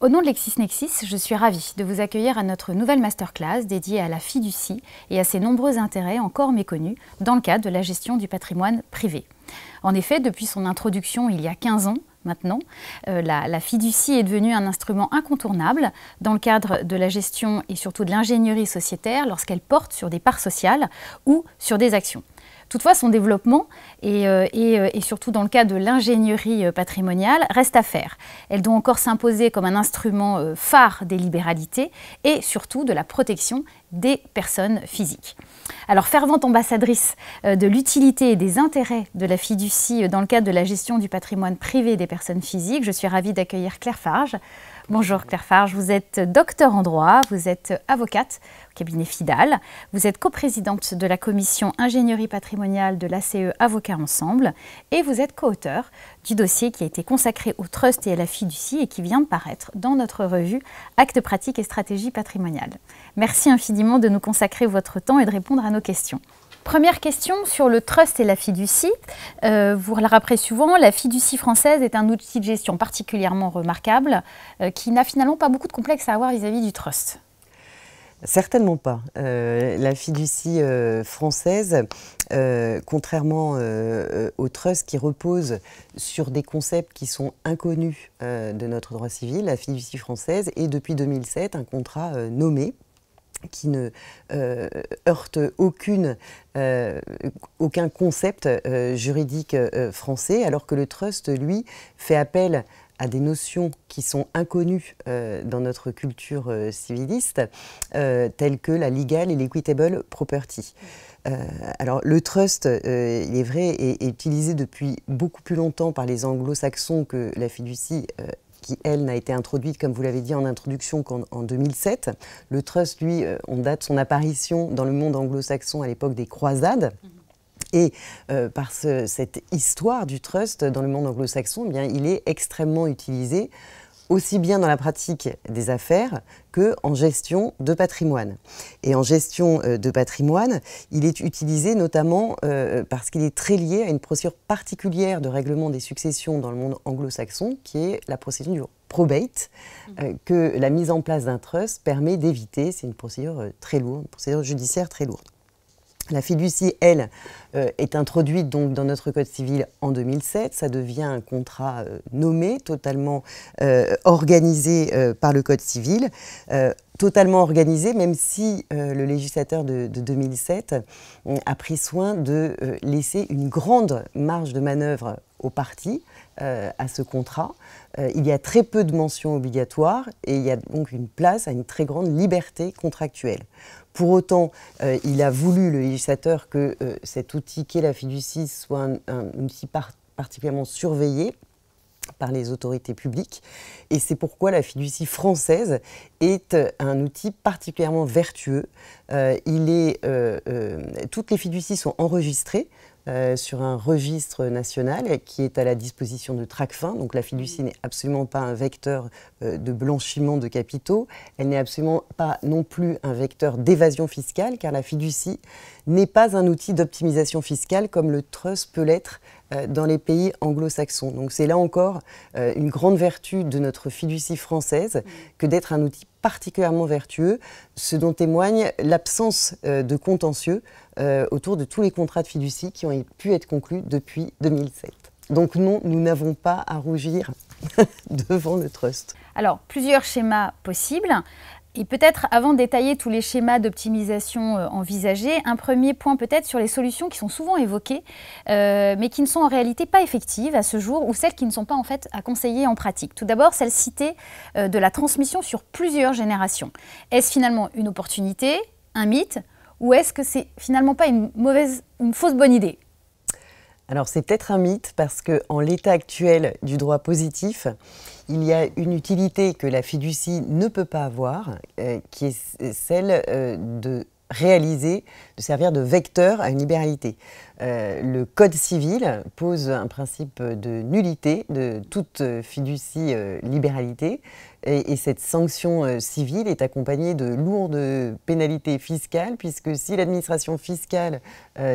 Au nom de LexisNexis, je suis ravie de vous accueillir à notre nouvelle masterclass dédiée à la fiducie et à ses nombreux intérêts encore méconnus dans le cadre de la gestion du patrimoine privé. En effet, depuis son introduction il y a 15 ans, maintenant, euh, la, la, fiducie est devenue un instrument incontournable dans le cadre de la gestion et surtout de l'ingénierie sociétaire lorsqu'elle porte sur des parts sociales ou sur des actions. Toutefois, son développement, et, euh, euh, et, surtout dans le cas de l'ingénierie euh, patrimoniale, reste à faire. Elle doit encore s'imposer comme un instrument phare des libéralités et surtout de la protection des personnes physiques. Alors, fervente ambassadrice de l'utilité et des intérêts de la fiducie dans le cadre de la gestion du patrimoine privé des personnes physiques, je suis ravie d'accueillir Claire Farge. Bonjour Claire Farge, vous êtes docteur en droit, vous êtes avocate au cabinet FIDAL, vous êtes coprésidente de la commission ingénierie patrimoniale de l'ACE Avocats Ensemble et vous êtes co-auteur du dossier qui a été consacré au trust et à la fiducie et qui vient de paraître dans notre revue Actes pratiques et stratégie patrimoniale. Merci infiniment de nous consacrer votre temps et de répondre à nos questions. Première question sur le trust et la fiducie. Euh, vous le rappelez souvent, la fiducie française est un outil de gestion particulièrement remarquable euh, qui n'a finalement pas beaucoup de complexe à avoir vis-à-vis du trust. Certainement pas. Euh, la fiducie française, contrairement au trust qui repose sur des concepts qui sont inconnus de notre droit civil, la fiducie française est depuis 2007 un contrat nommé qui ne euh, heurte aucune, euh, aucun concept euh, juridique français, alors que le trust, lui, fait appel à des notions qui sont inconnues dans notre culture civiliste, telles que la legal et l'equitable property. alors le trust, il est vrai, est, est, utilisé depuis beaucoup plus longtemps par les anglo-saxons que la fiducie qui, elle, n'a été introduite, comme vous l'avez dit en introduction, qu'en 2007. Le trust, lui, euh, on date son apparition dans le monde anglo-saxon à l'époque des croisades. Et euh, par cette histoire du trust dans le monde anglo-saxon, eh bien, il est extrêmement utilisé aussi bien dans la pratique des affaires que en gestion de patrimoine. Et en gestion euh, de patrimoine, il est utilisé notamment euh, parce qu'il est très lié à une procédure particulière de règlement des successions dans le monde anglo-saxon, qui est la procédure du probate, euh, que la mise en place d'un trust permet d'éviter. C'est une procédure très lourde, une procédure judiciaire très lourde. La fiducie, elle, euh, est introduite donc dans notre code civil en 2007. Ça devient un contrat euh, nommé, totalement euh, organisé par le code civil. totalement organisé, même si le législateur de, 2007 a pris soin de laisser une grande marge de manœuvre aux parties à ce contrat. il y a très peu de mentions obligatoires et il y a donc une place à une très grande liberté contractuelle. Pour autant, euh, il a voulu, le législateur, que euh, cet outil qu'est la fiducie soit un, outil particulièrement surveillé par les autorités publiques. Et c'est pourquoi la fiducie française est euh, un outil particulièrement vertueux. toutes les fiducies sont enregistrées euh, sur un registre national qui est à la disposition de Tracfin. Donc la fiducie n'est absolument pas un vecteur euh, de blanchiment de capitaux. Elle n'est absolument pas non plus un vecteur d'évasion fiscale, car la fiducie n'est pas un outil d'optimisation fiscale comme le trust peut l'être euh, dans les pays anglo-saxons. Donc c'est là encore une grande vertu de notre fiducie française que d'être un outil particulièrement vertueux, ce dont témoigne l'absence de contentieux euh, autour de tous les contrats de fiducie qui ont pu être conclus depuis 2007. Donc non, nous n'avons pas à rougir devant le trust. Alors, plusieurs schémas possibles. Et peut-être, avant de détailler tous les schémas d'optimisation euh, envisagés, un premier point peut-être sur les solutions qui sont souvent évoquées, euh, mais qui ne sont en réalité pas effectives à ce jour, ou celles qui ne sont pas en fait à conseiller en pratique. Tout d'abord, celle citée de la transmission sur plusieurs générations. Est-ce finalement une opportunité, un mythe ou est-ce que c'est finalement pas une mauvaise, une fausse bonne idée? Alors c'est peut-être un mythe parce qu'en l'état actuel du droit positif, il y a une utilité que la fiducie ne peut pas avoir, euh, qui est celle euh, de réaliser, de servir de vecteur à une libéralité. Euh, le Code civil pose un principe de nullité de toute fiducie libéralité Et, cette sanction civile est accompagnée de lourdes pénalités fiscales, puisque si l'administration fiscale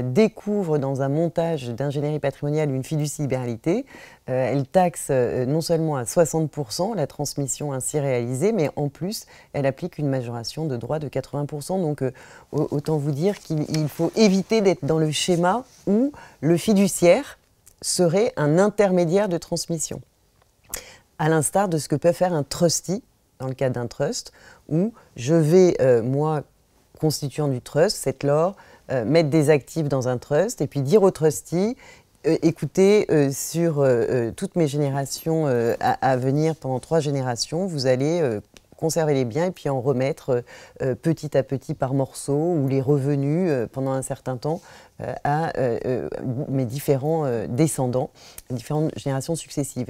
découvre dans un montage d'ingénierie patrimoniale une fiducie libéralité, elle taxe non seulement à 60% la transmission ainsi réalisée, mais en plus, elle applique une majoration de droits de 80%. Donc, autant vous dire qu'il faut éviter d'être dans le schéma où le fiduciaire serait un intermédiaire de transmission. À l'instar de ce que peut faire un trustee dans le cas d'un trust, où je vais, euh, moi, constituant du trust, cette lore, euh, mettre des actifs dans un trust et puis dire au trustee euh, écoutez, sur toutes mes générations à, venir, pendant trois générations, vous allez conserver les biens et puis en remettre euh, petit à petit par morceaux ou les revenus euh, pendant un certain temps euh, à mes différents descendants, différentes générations successives.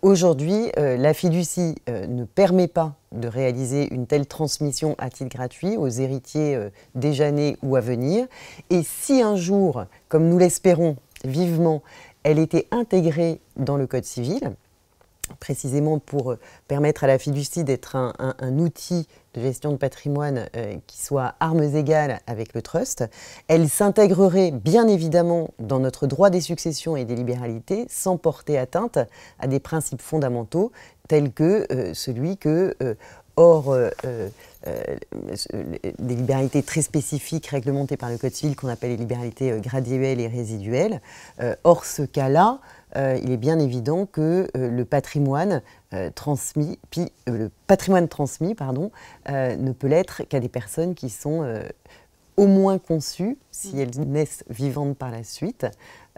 Aujourd'hui, la fiducie ne permet pas de réaliser une telle transmission à titre gratuit aux héritiers déjà nés ou à venir. Et si un jour, comme nous l'espérons vivement, elle était intégrée dans le Code civil, précisément pour euh, permettre à la fiducie d'être un, outil de gestion de patrimoine euh, qui soit armes égales avec le trust. Elle s'intégrerait bien évidemment dans notre droit des successions et des libéralités sans porter atteinte à des principes fondamentaux tels que euh, celui que Or, des libéralités très spécifiques réglementées par le Code civil qu'on appelle les libéralités graduelles et résiduelles. or, ce cas-là, euh, il est bien évident que euh, le patrimoine euh, transmis, puis, le patrimoine transmis, pardon, ne peut l'être qu'à des personnes qui sont au moins conçues, si mm. elles naissent vivantes par la suite,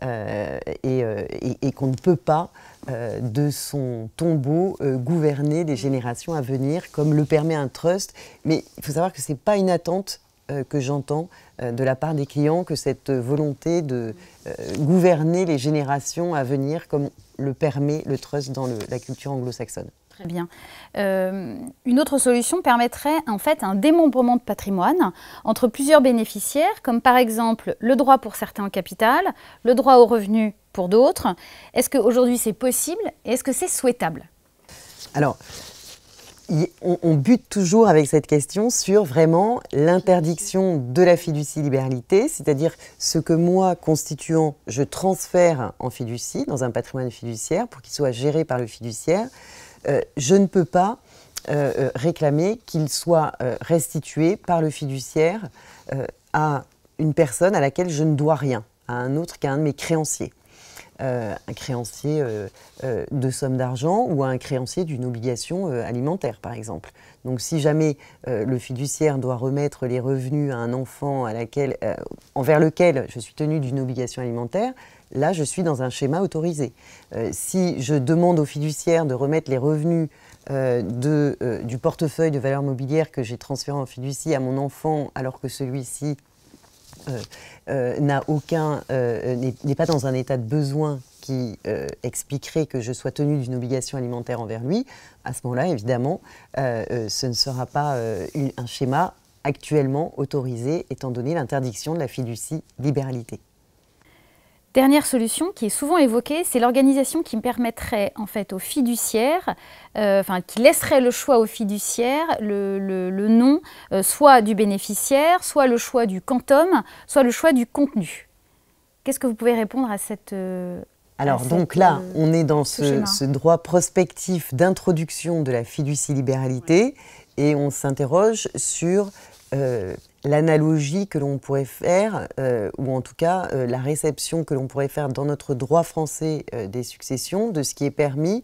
et, qu'on ne peut pas, de son tombeau, gouverner les générations à venir, comme le permet un trust. Mais il faut savoir que ce n'est pas une attente que j'entends euh, de la part des clients que cette volonté de euh, gouverner les générations à venir, comme le permet le trust dans la culture anglo-saxonne. Très bien. Euh, une autre solution permettrait en fait un démembrement de patrimoine entre plusieurs bénéficiaires, comme par exemple le droit pour certains au capital, le droit au revenu pour d'autres. Est-ce qu'aujourd'hui c'est possible et est-ce que c'est souhaitable? Alors, on, bute toujours avec cette question sur vraiment l'interdiction de la fiducie libéralité, c'est-à-dire ce que moi, constituant, je transfère en fiducie, dans un patrimoine fiduciaire, pour qu'il soit géré par le fiduciaire, euh, je ne peux pas euh, euh, réclamer qu'il soit restitué par le fiduciaire à une personne à laquelle je ne dois rien, à un autre qu'à un de mes créanciers. Euh, un créancier euh, euh, de somme d'argent ou un créancier d'une obligation alimentaire, par exemple. Donc si jamais le fiduciaire doit remettre les revenus à un enfant à laquelle, envers lequel je suis tenu d'une obligation alimentaire, là je suis dans un schéma autorisé. si je demande au fiduciaire de remettre les revenus de, du portefeuille de valeur mobilière que j'ai transféré en fiducie à mon enfant alors que celui-ci n'a aucun, euh, n'est pas dans un état de besoin qui expliquerait que je sois tenu d'une obligation alimentaire envers lui, à ce moment-là, évidemment, ce ne sera pas un schéma actuellement autorisé, étant donné l'interdiction de la fiducie libéralité. Dernière solution qui est souvent évoquée, c'est l'organisation qui permettrait en fait aux fiduciaires, euh, enfin qui laisserait le choix aux fiduciaires, le, nom euh, soit du bénéficiaire, soit le choix du quantum, soit le choix du contenu. Qu'est-ce que vous pouvez répondre à cette... Euh, Alors donc là, on est dans ce, droit prospectif d'introduction de la fiducie libéralité et on s'interroge sur l'analogie que l'on pourrait faire, euh, ou en tout cas euh, la réception que l'on pourrait faire dans notre droit français euh, des successions de ce qui est permis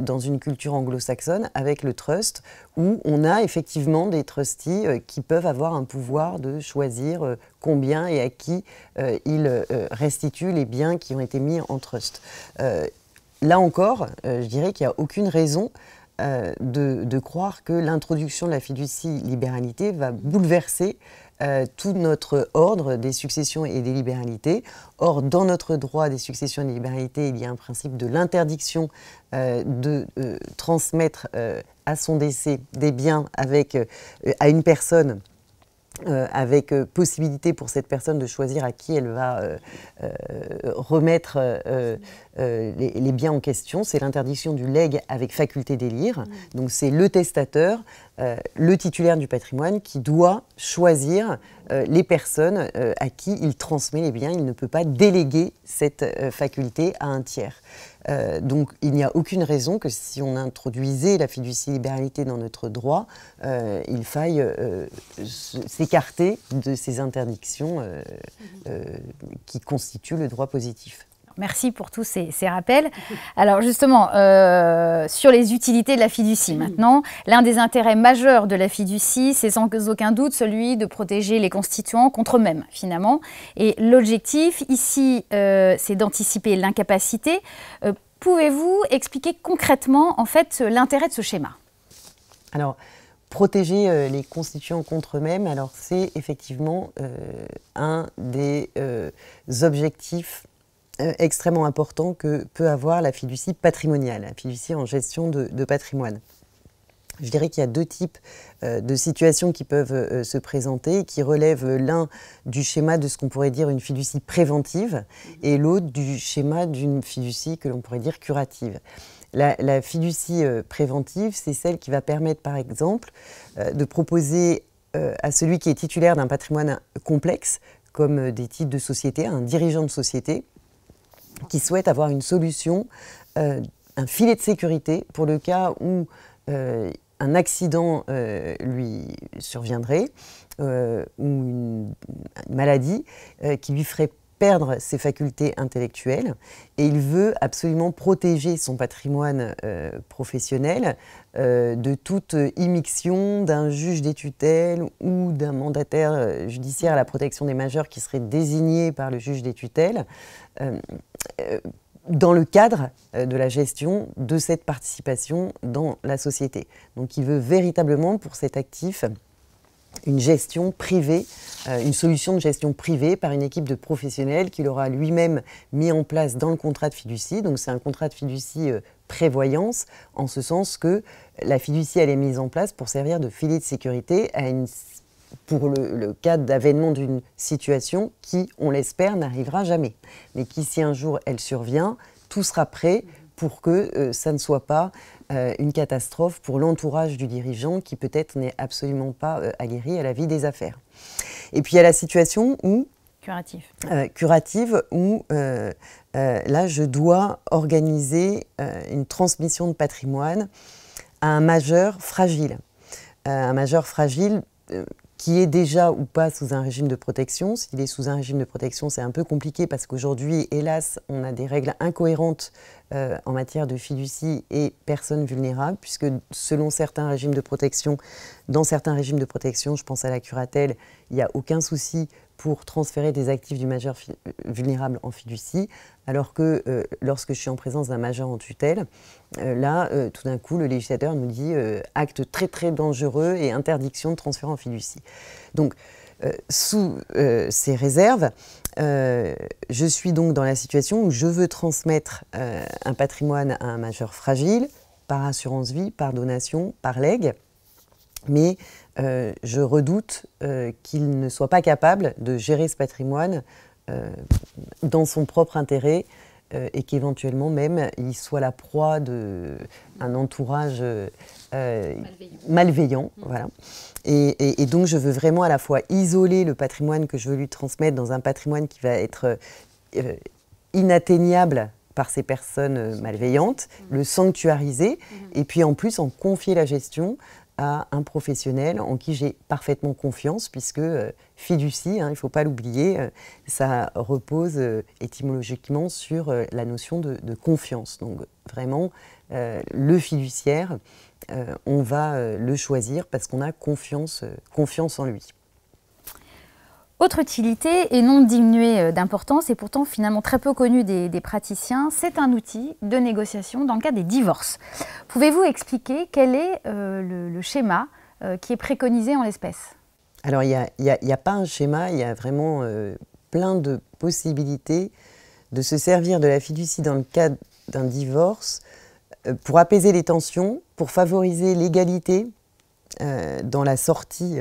dans une culture anglo-saxonne avec le trust, où on a effectivement des trustees qui peuvent avoir un pouvoir de choisir combien et à qui ils restituent les biens qui ont été mis en trust. là encore, je dirais qu'il n'y a aucune raison euh, de, croire que l'introduction de la fiducie libéralité va bouleverser euh, tout notre ordre des successions et des libéralités. Or, dans notre droit des successions et des libéralités, il y a un principe de l'interdiction euh, de transmettre à son décès des biens avec, à une personne avec possibilité pour cette personne de choisir à qui elle va remettre les, biens en question, c'est l'interdiction du legs avec faculté d'élire. Mmh. Donc c'est le testateur, le titulaire du patrimoine qui doit choisir les personnes à qui il transmet les biens. Il ne peut pas déléguer cette faculté à un tiers. Euh, donc il n'y a aucune raison que si on introduisait la fiducie libéralité dans notre droit, euh, il faille euh, s'écarter de ces interdictions qui constituent le droit positif. Merci pour tous ces, rappels. Alors justement, sur les utilités de la fiducie maintenant, l'un des intérêts majeurs de la fiducie, c'est sans aucun doute celui de protéger les constituants contre eux-mêmes, finalement. Et l'objectif ici, c'est d'anticiper l'incapacité. Pouvez-vous expliquer concrètement en fait l'intérêt de ce schéma? Alors, protéger euh, les constituants contre eux-mêmes, alors c'est effectivement euh, un des euh, objectifs extrêmement importants que peut avoir la fiducie patrimoniale, la fiducie en gestion de patrimoine. Je dirais qu'il y a deux types euh, de situations qui peuvent euh, se présenter, qui relèvent l'un du schéma de ce qu'on pourrait dire une fiducie préventive et l'autre du schéma d'une fiducie que l'on pourrait dire curative. La, fiducie euh, préventive, c'est celle qui va permettre, par exemple, de proposer à celui qui est titulaire d'un patrimoine complexe, comme des titres de société, un dirigeant de société, qui souhaite avoir une solution, un filet de sécurité pour le cas où un accident euh, lui surviendrait euh, ou une, maladie euh, qui lui ferait perdre ses facultés intellectuelles. Et il veut absolument protéger son patrimoine professionnel de toute immixtion d'un juge des tutelles ou d'un mandataire judiciaire à la protection des majeurs qui serait désigné par le juge des tutelles dans le cadre euh, de la gestion de cette participation dans la société. Donc il veut véritablement pour cet actif une gestion privée, euh, une solution de gestion privée par une équipe de professionnels qu'il aura lui-même mis en place dans le contrat de fiducie. Donc c'est un contrat de fiducie euh, prévoyance, en ce sens que la fiducie elle est mise en place pour servir de filet de sécurité à une pour le, cas d'avènement d'une situation qui, on l'espère, n'arrivera jamais. Mais qui, si un jour elle survient, tout sera prêt pour que euh, ça ne soit pas euh, une catastrophe pour l'entourage du dirigeant qui peut-être n'est absolument pas euh, aguerri à la vie des affaires. Et puis il y a la situation où... Curative. curative, où là, je dois organiser une transmission de patrimoine à un majeur fragile. un majeur fragile qui est déjà ou pas sous un régime de protection. S'il est sous un régime de protection, c'est un peu compliqué parce qu'aujourd'hui, hélas, on a des règles incohérentes euh, en matière de fiducie et personnes vulnérables, puisque selon certains régimes de protection, dans certains régimes de protection, je pense à la curatelle, il n'y a aucun souci pour transférer des actifs du majeur euh, vulnérable en fiducie, alors que euh, lorsque je suis en présence d'un majeur en tutelle, là, tout d'un coup, le législateur nous dit acte très très dangereux et interdiction de transfert en fiducie. Donc, sous ces réserves, je suis donc dans la situation où je veux transmettre un patrimoine à un majeur fragile, par assurance vie, par donation, par legs, mais euh, je redoute euh, qu'il ne soit pas capable de gérer ce patrimoine euh, dans son propre intérêt et qu'éventuellement même il soit la proie d'un entourage malveillant. Mm. voilà. Et, donc je veux vraiment à la fois isoler le patrimoine que je veux lui transmettre dans un patrimoine qui va être inatteignable par ces personnes malveillantes, mm. le sanctuariser, mm. et puis en plus en confier la gestion à un professionnel en qui j'ai parfaitement confiance, puisque euh, fiducie, hein, il ne faut pas l'oublier, euh, ça repose euh, étymologiquement sur la notion de, de, confiance. Donc vraiment, le fiduciaire, on va le choisir parce qu'on a confiance, confiance en lui. Autre utilité, et non diminuée euh, d'importance, et pourtant finalement très peu connue des, praticiens, c'est un outil de négociation dans le cas des divorces. Pouvez-vous expliquer quel est euh, le, schéma euh, qui est préconisé en l'espèce? Alors il n'y a, pas un schéma, il y a vraiment plein de possibilités de se servir de la fiducie dans le cas d'un divorce pour apaiser les tensions, pour favoriser l'égalité dans la sortie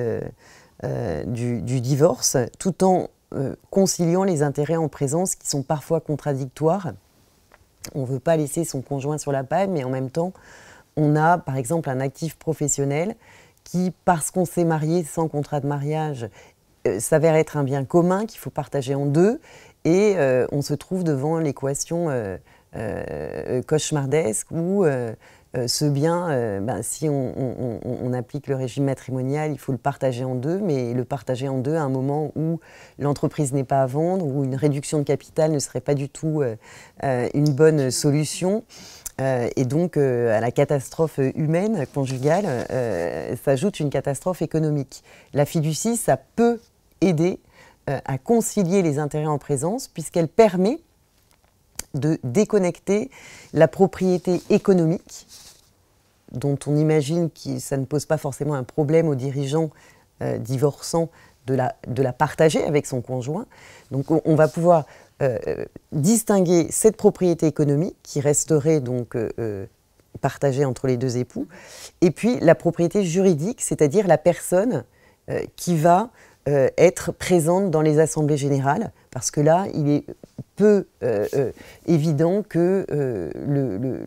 euh, du, divorce, tout en euh, conciliant les intérêts en présence qui sont parfois contradictoires. On ne veut pas laisser son conjoint sur la paille, mais en même temps, on a par exemple un actif professionnel qui, parce qu'on s'est marié sans contrat de mariage, euh, s'avère être un bien commun qu'il faut partager en deux, et on se trouve devant l'équation cauchemardesque où ce bien, ben, si on, applique le régime matrimonial, il faut le partager en deux, mais le partager en deux à un moment où l'entreprise n'est pas à vendre, où une réduction de capital ne serait pas du tout une bonne solution. Euh, et donc, euh, à la catastrophe humaine, conjugale, euh, s'ajoute une catastrophe économique. La fiducie, ça peut aider à concilier les intérêts en présence, puisqu'elle permet de déconnecter la propriété économique, dont on imagine que ça ne pose pas forcément un problème aux dirigeants divorçants de la, de la partager avec son conjoint. Donc on va pouvoir euh, distinguer cette propriété économique qui resterait donc euh, euh, partagée entre les deux époux, et puis la propriété juridique, c'est-à-dire la personne qui va être présente dans les assemblées générales, parce que là, il est peu évident que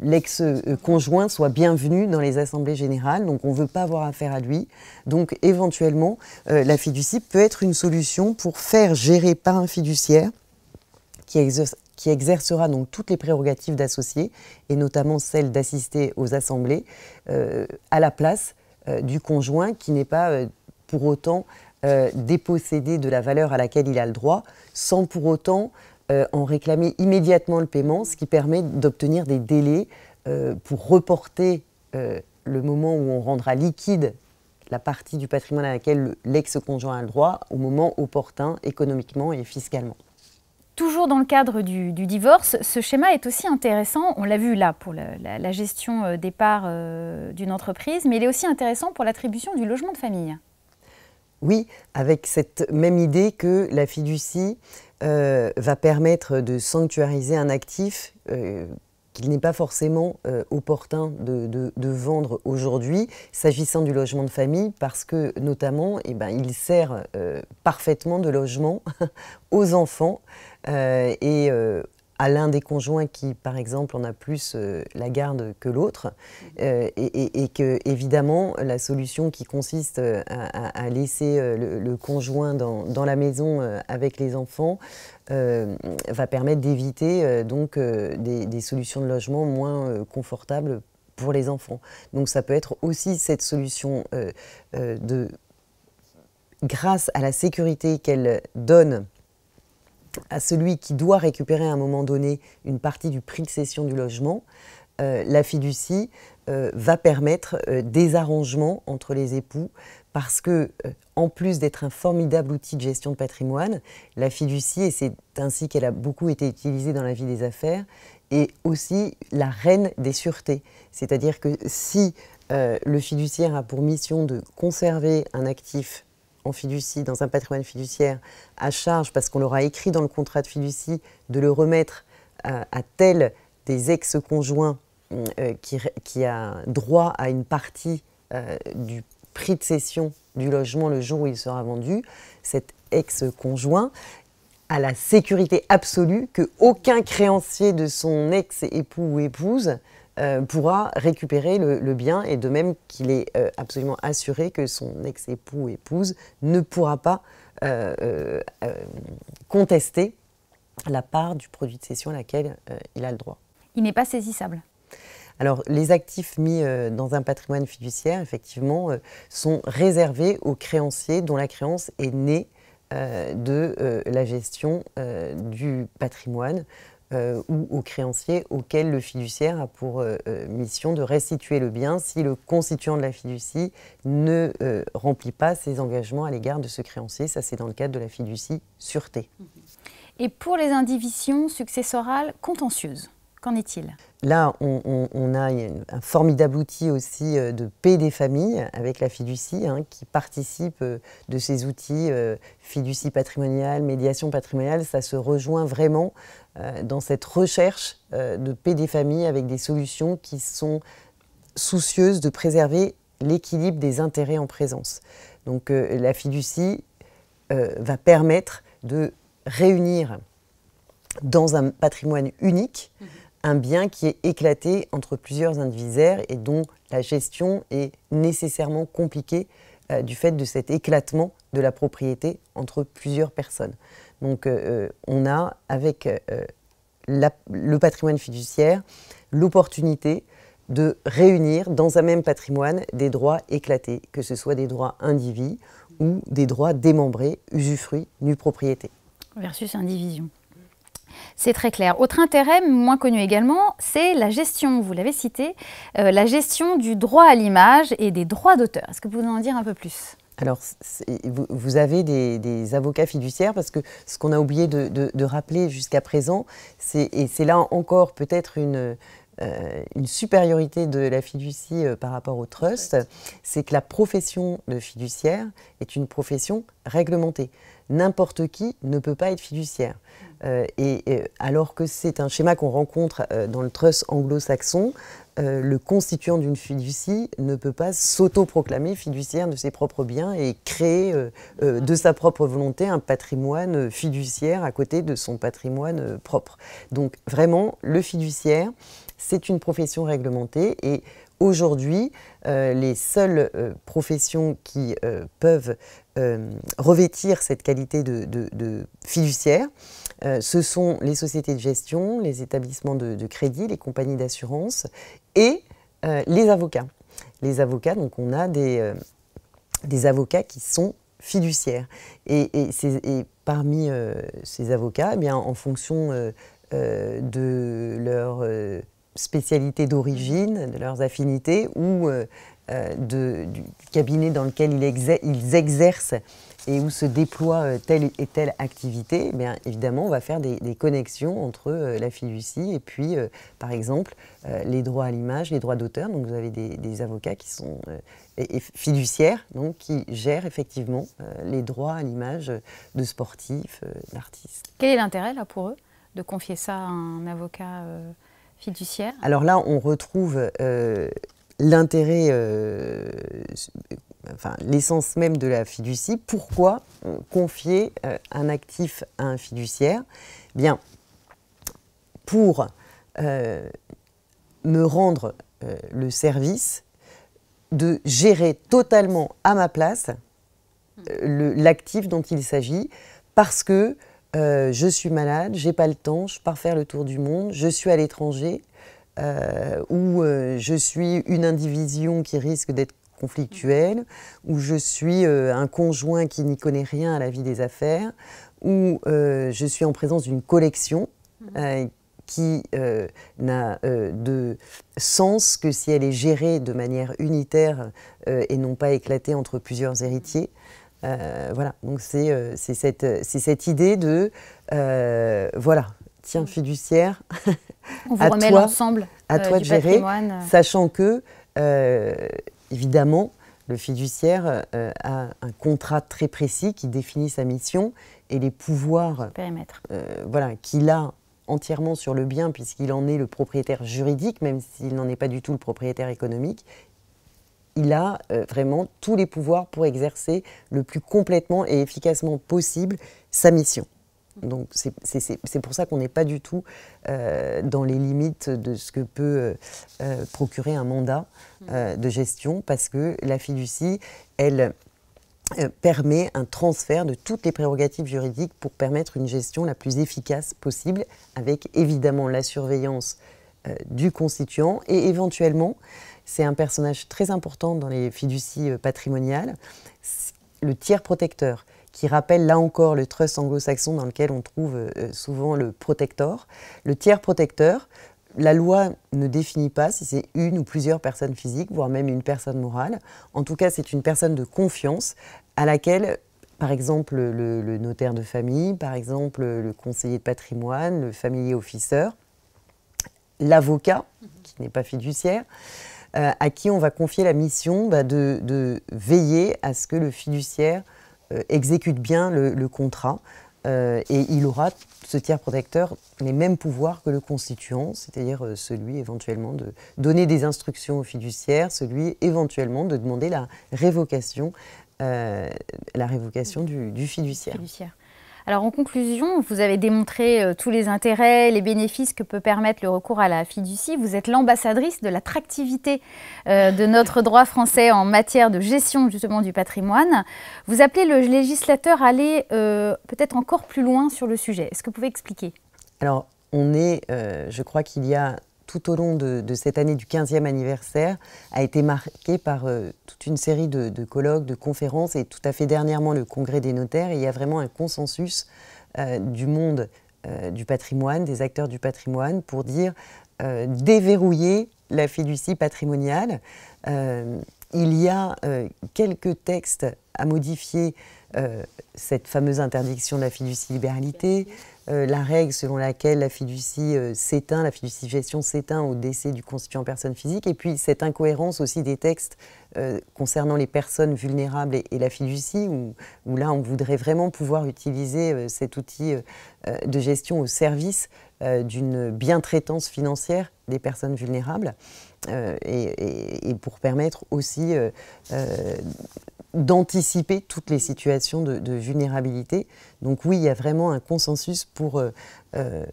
l'ex-conjoint soit bienvenu dans les assemblées générales, donc on ne veut pas avoir affaire à lui. Donc éventuellement, la fiducie peut être une solution pour faire gérer par un fiduciaire qui, exercera donc toutes les prérogatives d'associé, et notamment celle d'assister aux assemblées, euh, à la place euh, du conjoint qui n'est pas euh, pour autant dépossédé de la valeur à laquelle il a le droit, sans pour autant en réclamer immédiatement le paiement, ce qui permet d'obtenir des délais pour reporter le moment où on rendra liquide la partie du patrimoine à laquelle l'ex-conjoint a le droit au moment opportun économiquement et fiscalement. Toujours dans le cadre du, divorce, ce schéma est aussi intéressant, on l'a vu là pour la, gestion euh, des parts euh, d'une entreprise, mais il est aussi intéressant pour l'attribution du logement de famille. Oui, avec cette même idée que la fiducie euh, va permettre de sanctuariser un actif qu'il n'est pas forcément opportun de, vendre aujourd'hui, s'agissant du logement de famille, parce que notamment, eh ben, il sert parfaitement de logement aux enfants euh, et euh, à l'un des conjoints qui, par exemple, en a plus euh, la garde que l'autre, et, que, évidemment, la solution qui consiste à, laisser le, conjoint dans, la maison avec les enfants va permettre d'éviter donc des, des, solutions de logement moins confortables pour les enfants. Donc ça peut être aussi cette solution de, grâce à la sécurité qu'elle donne à celui qui doit récupérer à un moment donné une partie du prix de cession du logement, euh, la fiducie euh, va permettre euh, des arrangements entre les époux parce que, en plus d'être un formidable outil de gestion de patrimoine, la fiducie, et c'est ainsi qu'elle a beaucoup été utilisée dans la vie des affaires, est aussi la reine des sûretés. C'est-à-dire que si le fiduciaire a pour mission de conserver un actif en fiducie, dans un patrimoine fiduciaire, à charge, parce qu'on l'aura écrit dans le contrat de fiducie, de le remettre à, tel des ex-conjoints euh, qui, a droit à une partie euh, du prix de cession du logement le jour où il sera vendu, cet ex-conjoint a la sécurité absolue que aucun créancier de son ex-époux ou épouse euh, pourra récupérer le, bien. Et de même qu'il est euh, absolument assuré que son ex-époux ou épouse ne pourra pas euh, contester la part du produit de cession à laquelle il a le droit. Il n'est pas saisissable. Alors, les actifs mis dans un patrimoine fiduciaire, effectivement, sont réservés aux créanciers dont la créance est née de la gestion du patrimoine euh, ou aux créanciers auxquels le fiduciaire a pour euh, euh, mission de restituer le bien si le constituant de la fiducie ne remplit pas ses engagements à l'égard de ce créancier. Ça, c'est dans le cadre de la fiducie sûreté. Et pour les indivisions successorales contentieuses Qu'en est-il? Là, on, a un formidable outil aussi euh, de paix des familles avec la fiducie hein, qui participe euh, de ces outils euh, fiducie patrimoniale, médiation patrimoniale. Ça se rejoint vraiment dans cette recherche de paix des familles avec des solutions qui sont soucieuses de préserver l'équilibre des intérêts en présence. Donc la fiducie va permettre de réunir dans un patrimoine unique mmh. Un bien qui est éclaté entre plusieurs indivisaires et dont la gestion est nécessairement compliquée euh, du fait de cet éclatement de la propriété entre plusieurs personnes. Donc euh, euh, on a avec le patrimoine fiduciaire l'opportunité de réunir dans un même patrimoine des droits éclatés, que ce soit des droits indivis ou des droits démembrés, usufruit, nue propriété. Versus indivision. C'est très clair. Autre intérêt, moins connu également, c'est la gestion, vous l'avez cité, euh, la gestion du droit à l'image et des droits d'auteur. Est-ce que vous pouvez en dire un peu plus? Alors, vous, avez des, avocats fiduciaires parce que ce qu'on a oublié de, rappeler jusqu'à présent, et c'est là encore peut-être une, une supériorité de la fiducie euh, par rapport au trust, c'est que la profession de fiduciaire est une profession réglementée. N'importe qui ne peut pas être fiduciaire. Euh, et, alors que c'est un schéma qu'on rencontre dans le trust anglo-saxon, le constituant d'une fiducie ne peut pas s'autoproclamer fiduciaire de ses propres biens et créer de sa propre volonté un patrimoine fiduciaire à côté de son patrimoine propre. Donc vraiment, le fiduciaire, c'est une profession réglementée et aujourd'hui, euh, les seules euh, professions qui euh, peuvent revêtir cette qualité de, fiduciaire, ce sont les sociétés de gestion, les établissements de, crédit, les compagnies d'assurance et les avocats. Les avocats, donc on a des, avocats qui sont fiduciaires. Et, parmi ces avocats, eh bien, en fonction de leur spécialité d'origine, de leurs affinités ou euh, euh, du cabinet dans lequel ils, exercent et où se déploie euh, telle et telle activité, eh bien évidemment, on va faire des, connexions entre la fiducie et puis, par exemple, les droits à l'image, les droits d'auteur. Donc vous avez des, avocats qui sont fiduciaires, donc qui gèrent effectivement les droits à l'image de sportifs, d'artistes. Quel est l'intérêt là pour eux de confier ça à un avocat fiduciaire. Alors là, on retrouve euh, l'intérêt, euh, enfin l'essence même de la fiducie. Pourquoi confier euh, un actif à un fiduciaire? Bien, pour me rendre le service de gérer totalement à ma place l'actif dont il s'agit, parce que euh, je suis malade, j'ai pas le temps, je pars faire le tour du monde, je suis à l'étranger, euh, ou euh, je suis une indivision qui risque d'être conflictuelle, ou je suis un conjoint qui n'y connaît rien à la vie des affaires, ou je suis en présence d'une collection qui n'a de sens que si elle est gérée de manière unitaire et non pas éclatée entre plusieurs héritiers. Euh, voilà, donc c'est euh, cette, cette, idée de, euh, voilà, tiens, fiduciaire, On vous à remet l'ensemble à toi de gérer, sachant que, évidemment, le fiduciaire a un contrat très précis qui définit sa mission et les pouvoirs voilà, qu'il a entièrement sur le bien puisqu'il en est le propriétaire juridique, même s'il n'en est pas du tout le propriétaire économique il a euh, vraiment tous les pouvoirs pour exercer le plus complètement et efficacement possible sa mission. Donc c'est pour ça qu'on n'est pas du tout euh, dans les limites de ce que peut euh, procurer un mandat de gestion, parce que la fiducie, elle permet un transfert de toutes les prérogatives juridiques pour permettre une gestion la plus efficace possible, avec évidemment la surveillance du constituant et éventuellement c'est un personnage très important dans les fiducies euh, patrimoniales, le tiers protecteur, qui rappelle là encore le trust anglo-saxon dans lequel on trouve euh, euh, souvent le protector. Le tiers protecteur, la loi ne définit pas si c'est une ou plusieurs personnes physiques, voire même une personne morale. En tout cas, c'est une personne de confiance à laquelle, par exemple, le, notaire de famille, par exemple, le conseiller de patrimoine, le familier officer, l'avocat, qui n'est pas fiduciaire, euh, à qui on va confier la mission bah, de, veiller à ce que le fiduciaire euh, exécute bien le, contrat. Euh, et il aura, ce tiers protecteur, les mêmes pouvoirs que le constituant, c'est-à-dire celui éventuellement de donner des instructions au fiduciaire, celui éventuellement de demander la révocation, la révocation du, fiduciaire. Alors en conclusion, vous avez démontré euh, tous les intérêts, les bénéfices que peut permettre le recours à la fiducie. Vous êtes l'ambassadrice de l'attractivité euh, de notre droit français en matière de gestion justement du patrimoine. Vous appelez le législateur à aller euh, peut-être encore plus loin sur le sujet. Est-ce que vous pouvez expliquer? Alors on est, je crois qu'il y a tout au long de, cette année du 15e anniversaire a été marqué par euh, toute une série de, colloques, de conférences et tout à fait dernièrement le congrès des notaires. il y a vraiment un consensus euh, du monde euh, du patrimoine, des acteurs du patrimoine, pour dire déverrouiller la fiducie patrimoniale. il y a quelques textes à modifier cette fameuse interdiction de la fiducie libéralité, euh, la règle selon laquelle la fiducie euh, s'éteint, la fiducie gestion s'éteint au décès du constituant personne physique, et puis cette incohérence aussi des textes euh, concernant les personnes vulnérables et, la fiducie, où, là on voudrait vraiment pouvoir utiliser cet outil de gestion au service d'une bientraitance financière des personnes vulnérables. et, pour permettre aussi d'anticiper toutes les situations de, vulnérabilité. Donc oui, il y a vraiment un consensus pour euh, euh,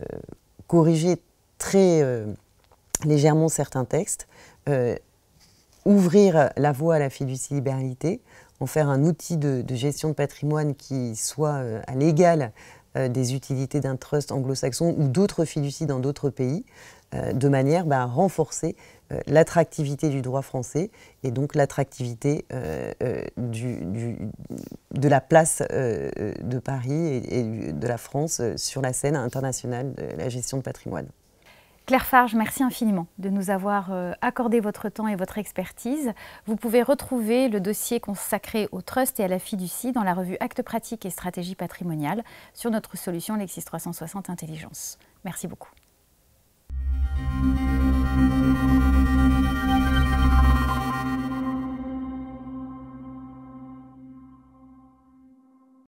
corriger très euh, légèrement certains textes, ouvrir la voie à la fiducie libéralité, en faire un outil de, gestion de patrimoine qui soit à l'égal des utilités d'un trust anglo-saxon ou d'autres fiducies dans d'autres pays, de manière bah, à renforcer l'attractivité du droit français et donc l'attractivité euh, euh, de la place de Paris et, de la France sur la scène internationale de la gestion de patrimoine. Claire Farge, merci infiniment de nous avoir accordé votre temps et votre expertise. Vous pouvez retrouver le dossier consacré au trust et à la fiducie dans la revue Actes pratiques et stratégie patrimoniale sur notre solution Lexis 360 Intelligence. Merci beaucoup.